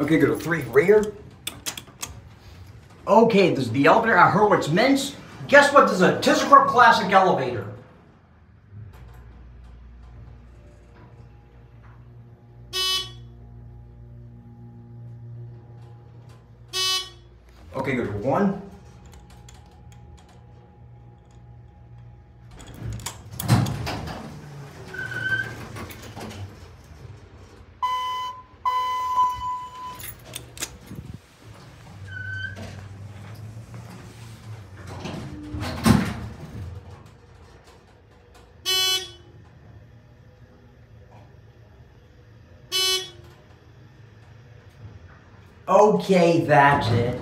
Okay, go to three rear. Okay, this is the elevator at Hurwitz Mintz. Guess what? This is a ThyssenKrupp Classic elevator. Okay, go to one. Okay, that's it.